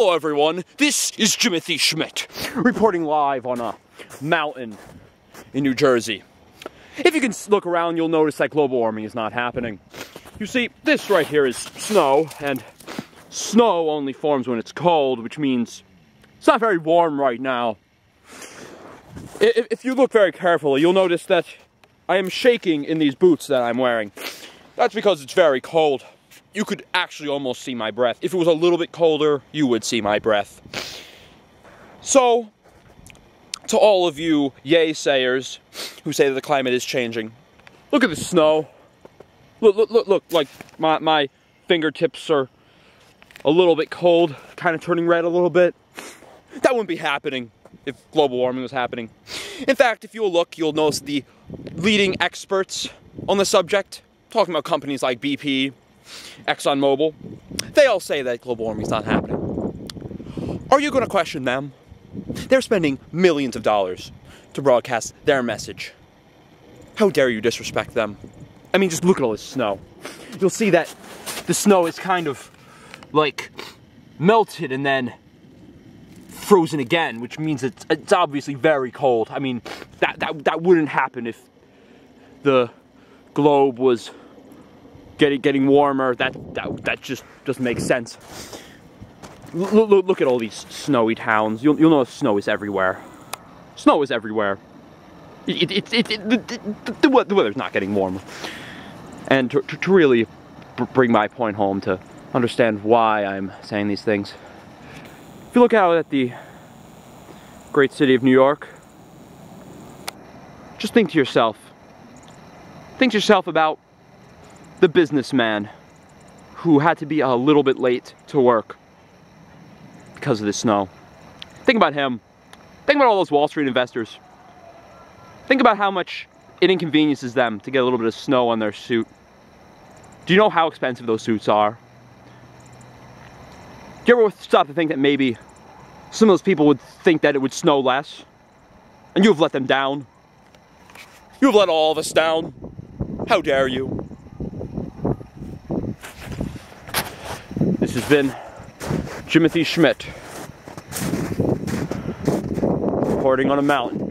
Hello everyone, this is Jimothy Schmidt, reporting live on a mountain in New Jersey. If you can look around, you'll notice that global warming is not happening. You see, this right here is snow, and snow only forms when it's cold, which means it's not very warm right now. If you look very carefully, you'll notice that I am shaking in these boots that I'm wearing. That's because it's very cold you could actually almost see my breath. If it was a little bit colder, you would see my breath. So, to all of you yay sayers who say that the climate is changing, look at the snow. Look, look, look, look, like my, my fingertips are a little bit cold, kind of turning red a little bit. That wouldn't be happening if global warming was happening. In fact, if you'll look, you'll notice the leading experts on the subject, talking about companies like BP, ExxonMobil, they all say that global warming is not happening. Are you going to question them? They're spending millions of dollars to broadcast their message. How dare you disrespect them? I mean, just look at all this snow. You'll see that the snow is kind of like melted and then frozen again, which means it's, it's obviously very cold. I mean, that, that, that wouldn't happen if the globe was getting getting warmer. That that that just doesn't make sense. Look, look, look at all these snowy towns. You'll you'll know snow is everywhere. Snow is everywhere. It, it, it, it the, the, the, weather's not getting warmer. And to, to, to really bring my point home to understand why I'm saying these things. If you look out at the great city of New York, just think to yourself. Think to yourself about the businessman who had to be a little bit late to work because of the snow. Think about him. Think about all those Wall Street investors. Think about how much it inconveniences them to get a little bit of snow on their suit. Do you know how expensive those suits are? Do you ever stop to think that maybe some of those people would think that it would snow less? And you have let them down? You have let all of us down? How dare you? This has been Jimothy Schmidt reporting on a mountain.